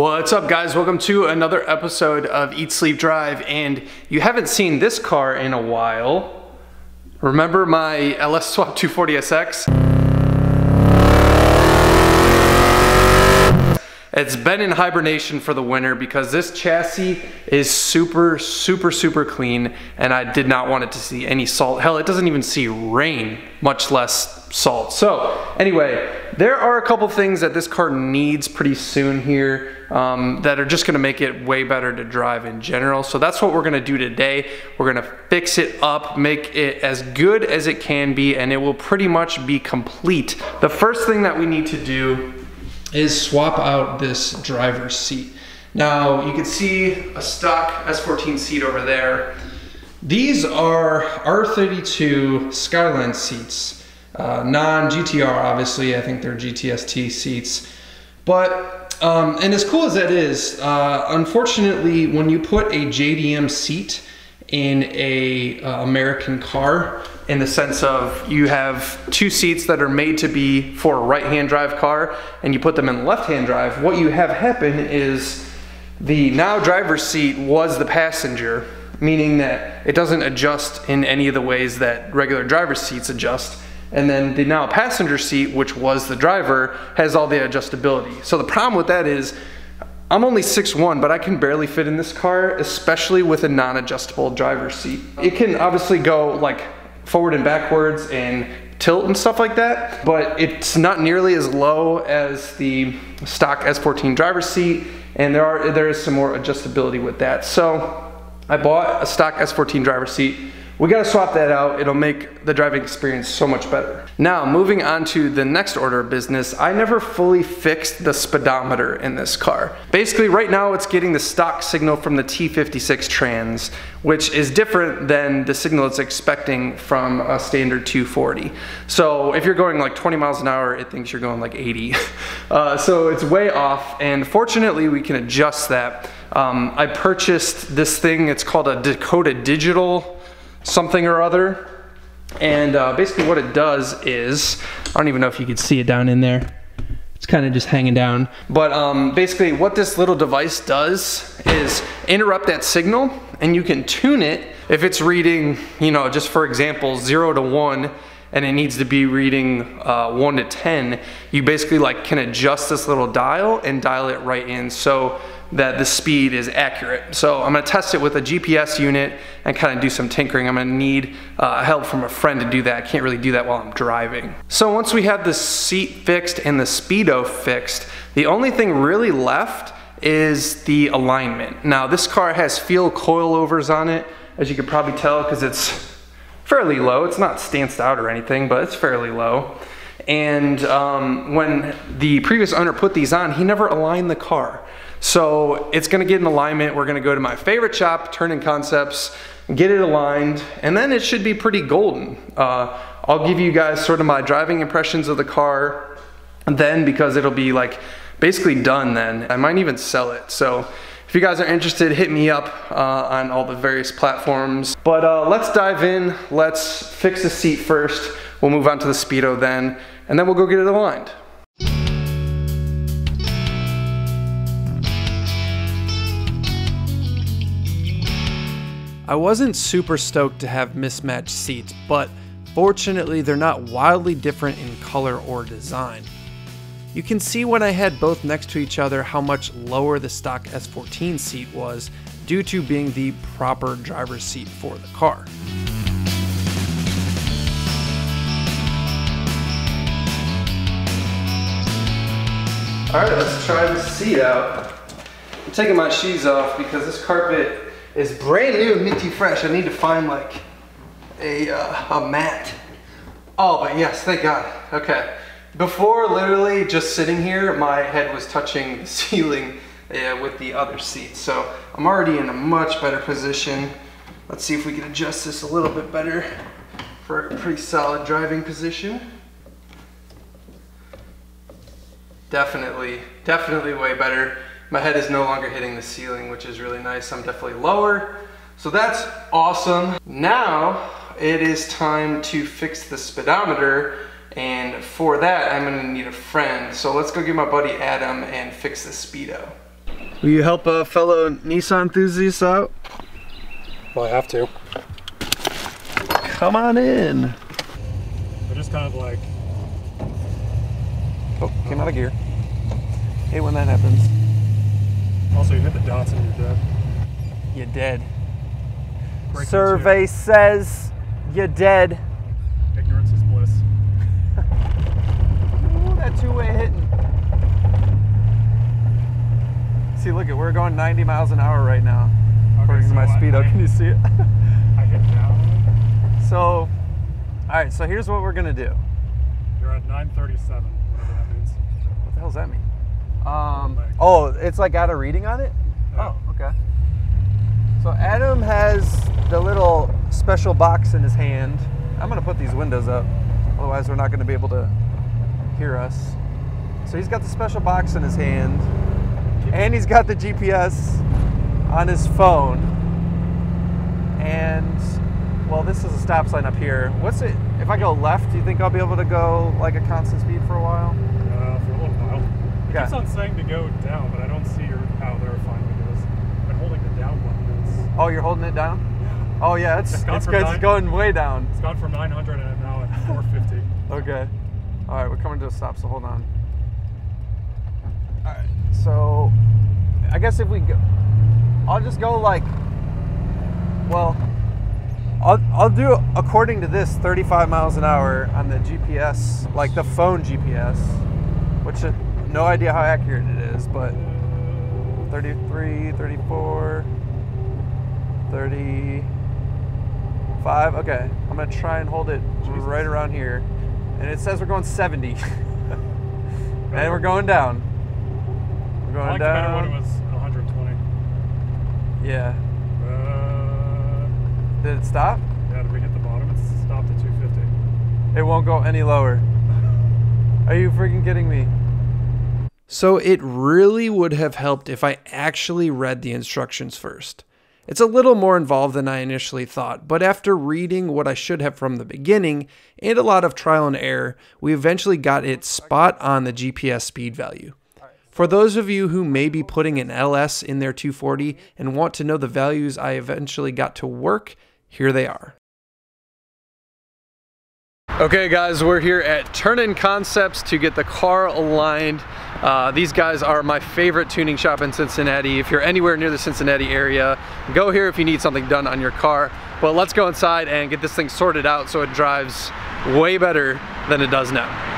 What's up guys? Welcome to another episode of Eat Sleep Drive and you haven't seen this car in a while. Remember my LS Swap 240SX? It's been in hibernation for the winter because this chassis is super, super, super clean and I did not want it to see any salt. Hell, it doesn't even see rain, much less salt. So anyway, there are a couple things that this car needs pretty soon here um, that are just gonna make it way better to drive in general. So that's what we're gonna do today. We're gonna fix it up, make it as good as it can be, and it will pretty much be complete. The first thing that we need to do is swap out this driver's seat. Now you can see a stock S14 seat over there. These are R32 Skyline seats. Uh, Non-GTR obviously, I think they're GTST seats. But, um, and as cool as that is, uh, unfortunately when you put a JDM seat in a uh, American car, in the sense of you have two seats that are made to be for a right hand drive car and you put them in left hand drive, what you have happen is the now driver's seat was the passenger, meaning that it doesn't adjust in any of the ways that regular driver's seats adjust. And then the now passenger seat, which was the driver, has all the adjustability. So the problem with that is I'm only 6'1", but I can barely fit in this car, especially with a non-adjustable driver's seat. It can obviously go like forward and backwards and tilt and stuff like that, but it's not nearly as low as the stock S14 driver's seat, and there are there is some more adjustability with that. So I bought a stock S14 driver's seat we gotta swap that out. It'll make the driving experience so much better. Now, moving on to the next order of business, I never fully fixed the speedometer in this car. Basically, right now it's getting the stock signal from the T56 trans, which is different than the signal it's expecting from a standard 240. So if you're going like 20 miles an hour, it thinks you're going like 80. Uh, so it's way off, and fortunately we can adjust that. Um, I purchased this thing, it's called a Dakota Digital something or other. And uh, basically what it does is, I don't even know if you can see it down in there. It's kind of just hanging down. But um, basically what this little device does is interrupt that signal and you can tune it if it's reading, you know, just for example, zero to one and it needs to be reading uh, 1 to 10, you basically like can adjust this little dial and dial it right in. So that the speed is accurate. So I'm gonna test it with a GPS unit and kind of do some tinkering. I'm gonna need uh, help from a friend to do that. I can't really do that while I'm driving. So once we have the seat fixed and the speedo fixed, the only thing really left is the alignment. Now this car has Feal coilovers on it, as you can probably tell because it's fairly low. It's not stanced out or anything, but it's fairly low. And um, when the previous owner put these on, he never aligned the car. So it's gonna get in alignment. We're gonna go to my favorite shop, Turn-In Concepts, get it aligned, and then it should be pretty golden. Uh, I'll give you guys sort of my driving impressions of the car then because it'll be like basically done then. I might even sell it. So if you guys are interested, hit me up uh, on all the various platforms. But uh, let's dive in. Let's fix the seat first. We'll move on to the Speedo then, and then we'll go get it aligned. I wasn't super stoked to have mismatched seats, but fortunately they're not wildly different in color or design. You can see when I had both next to each other how much lower the stock S14 seat was due to being the proper driver's seat for the car. Alright, let's try the seat out. I'm taking my shoes off because this carpet is brand new and minty fresh. I need to find like a, uh, a mat. Oh, but yes, thank God. Okay. Before literally just sitting here, my head was touching the ceiling with the other seat. So I'm already in a much better position. Let's see if we can adjust this a little bit better for a pretty solid driving position. Definitely, definitely way better. My head is no longer hitting the ceiling, which is really nice. I'm definitely lower. So that's awesome. Now it is time to fix the speedometer. And for that, I'm gonna need a friend. So let's go get my buddy Adam and fix the speedo. Will you help a fellow Nissan enthusiast out? Well, I have to. Come on in. I just kind of like, Oh, came out of gear. Hey, when that happens. also you hit the dots and you're dead. You're dead. Breaking Survey says you're dead. two. Ignorance is bliss. Ooh, that two-way hitting. See, look at we're going 90 miles an hour right now. According to my so I- speedo, I- can you see it? I hit down. so, all right. So here's what we're gonna do. You're at 937, whatever that means. What the hell does that mean? Um, Like- oh, it's like got a reading on it. Yeah. Oh, okay. So Adam has the little special box in his hand. I'm gonna put these windows up, otherwise we're not gonna be able to hear us. So he's got the special box in his hand, and he's got the GPS on his phone. And well, this is a stop sign up here. What's it? If I go left, do you think I'll be able to go like a constant speed for a while? Uh, for a little while. It Yeah. keeps on saying to go down, but I don't see your, how verifying it is. I've been holding the down button. Oh, you're holding it down? Yeah. Oh yeah, it's It's it's from. It's nine- going way down. it's gone from 900 and now at 450. Okay. All right, we're coming to a stop, so hold on. All right. So, I guess if we go, I'll just go like, well, I'll I'll do according to this 35 miles an hour on the GPS, like the phone GPS, which uh, no idea how accurate it is, but 33, 34, 35. Okay, I'm gonna try and hold it right around here, and it says we're going 70, and we're going down. We're going I liked it better when it down. was 120. Yeah. Uh, Did it stop? yeah, did we hit the bottom? It stopped at 250. It won't go any lower. Are you freaking kidding me? So it really would have helped if I actually read the instructions first. It's a little more involved than I initially thought, but after reading what I should have from the beginning and a lot of trial and error, we eventually got it spot on the GPS speed value. For those of you who may be putting an LS in their 240 and want to know the values I eventually got to work, here they are. Okay, guys, we're here at Turn-In Concepts to get the car aligned. Uh, these guys are my favorite tuning shop in Cincinnati. If you're anywhere near the Cincinnati area, go here if you need something done on your car. But let's go inside and get this thing sorted out so it drives way better than it does now.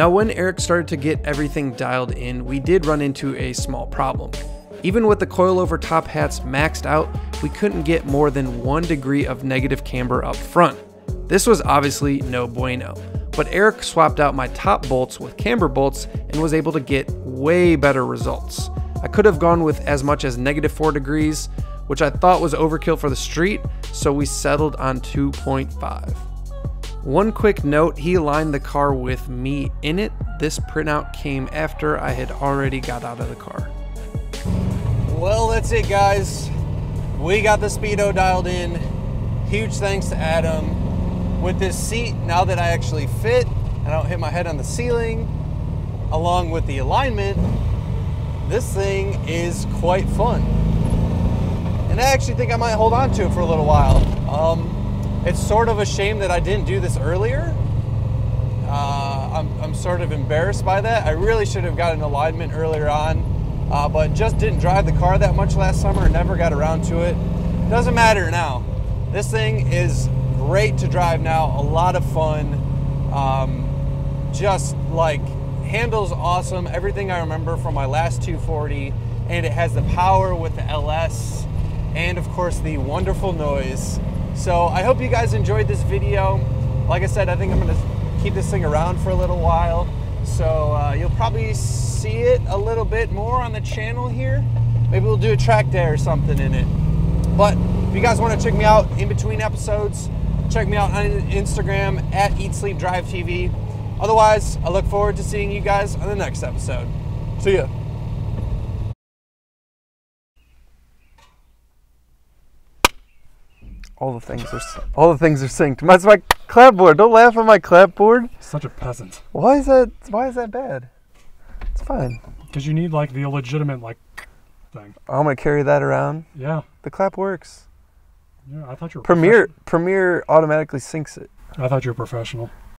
Now, when Eric started to get everything dialed in, we did run into a small problem. Even with the coilover top hats maxed out, we couldn't get more than one degree of negative camber up front. This was obviously no bueno, but Eric swapped out my top bolts with camber bolts and was able to get way better results. I could have gone with as much as negative 4 degrees, which I thought was overkill for the street, so we settled on 2.5. One quick note, he aligned the car with me in it. This printout came after I had already got out of the car. Well, that's it, guys. We got the speedo dialed in. Huge thanks to Adam. With this seat, now that I actually fit and I don't hit my head on the ceiling, along with the alignment, this thing is quite fun. And I actually think I might hold on to it for a little while. Um, it's sort of a shame that I didn't do this earlier. Uh, I'm, I'm sort of embarrassed by that. I really should have gotten an alignment earlier on, uh, but just didn't drive the car that much last summer and never got around to it. Doesn't matter now. This thing is great to drive now, a lot of fun. Um, just like handles awesome, everything I remember from my last 240, and it has the power with the LS, and of course the wonderful noise. So I hope you guys enjoyed this video. Like I said, I think I'm gonna keep this thing around for a little while. So uh, you'll probably see it a little bit more on the channel here. Maybe we'll do a track day or something in it. But if you guys want to check me out in between episodes, check me out on Instagram at Eat Sleep Drive TV. Otherwise, I look forward to seeing you guys on the next episode. See ya. All the things are all the things are synced. That's my clapboard. Don't laugh at my clapboard. Such a peasant. Why is that? Why is that bad? It's fine. Because you need like the illegitimate like thing. I'm gonna carry that around. Yeah. The clap works. Yeah. I thought you were Premiere Premiere automatically syncs it. I thought you were professional.